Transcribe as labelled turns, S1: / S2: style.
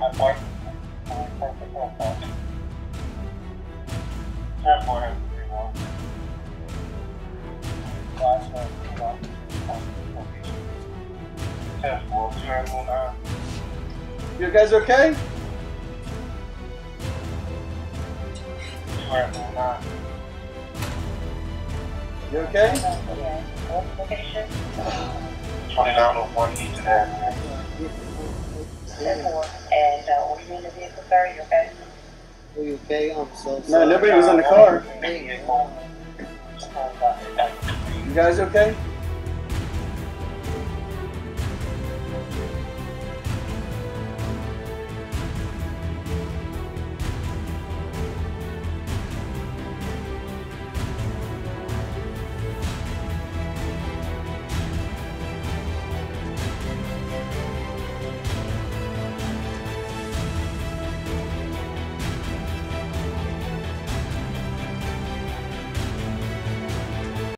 S1: You guys okay? You okay?
S2: Twenty-nine oh one Eastern Avenue.
S3: And, uh, what do you mean the vehicle, sir, you okay?
S4: Are you okay? I'm so
S1: No, nobody was in the car. You guys okay?